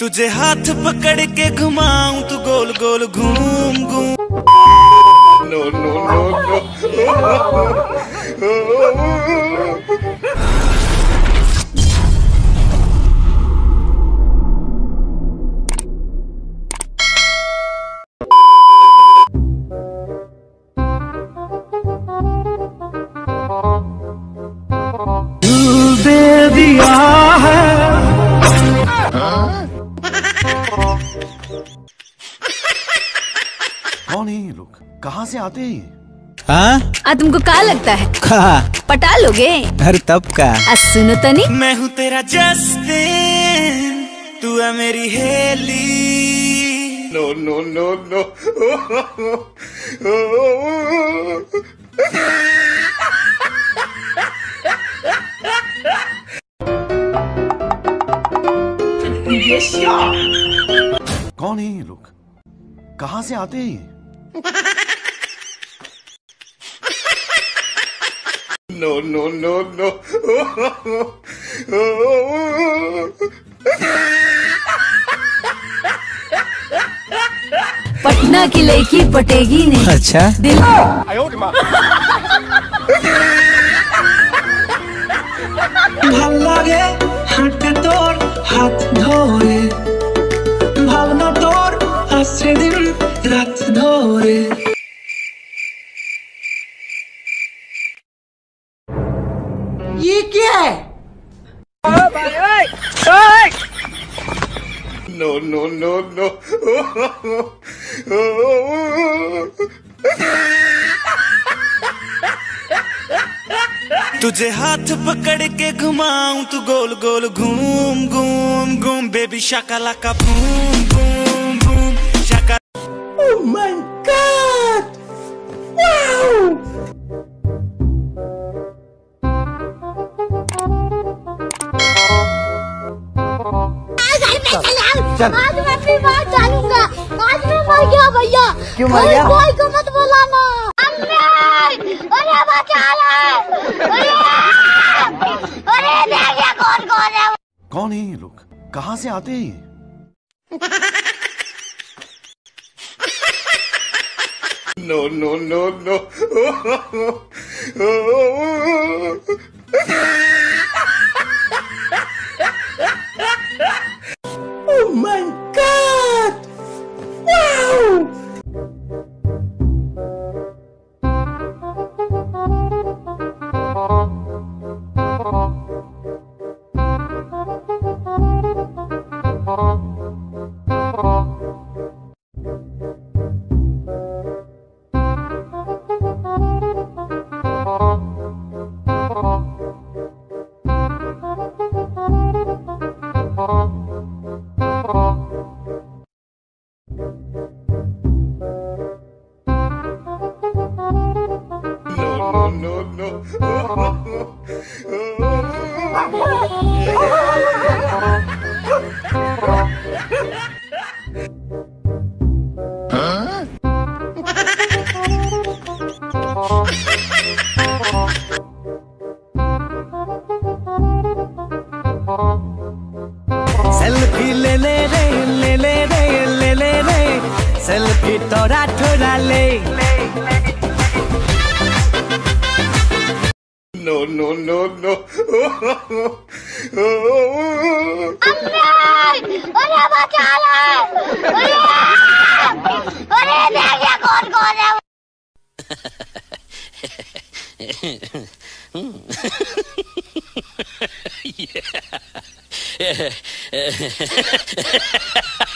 तुझे हाथ पकड़ के घुमाऊं तू गोल गोल घूम घूम नो नो नो no. कौन है ये लोग? कहाँ से आते हैं ये? हाँ? आ तुमको कहा लगता है? कहा? पटा लोगे अरे तब का। आ सुनो तनी मैं हूँ तेरा जस्टिन तू है मेरी Hailey. No, no, no, no. कौन है ये लोग? कहाँ से आते हैं ये? No, no, no, no. Patna की लड़की पटेगी नहीं अच्छा दिल ভাল লাগে হাঁটতে তোর হাত ধরে No, no, no, no. तुझे हाथ पकड़ के घुमाऊं तू गोल गोल घूम घूम घूम बेबी शाकाला का बूम बूम बूम शाका आज मैं अपनी बात डालूँगा। आज मैं मर गया भैया। क्यों मर गया? कोई को मत बुलाना अरे बचा अरे! अरे देखिए कौन कौन है। कौन है ये लोग? कहाँ से आते हैं ये? No no no, no. No, no, no, no. Selfie ले ले रे ले ले रे ले ले रे सेल्फी तोरा थोड़ा ले No, no, no, no. अम्मी अरे बचा ले अरे अरे देखिए कौन कौन है yeah.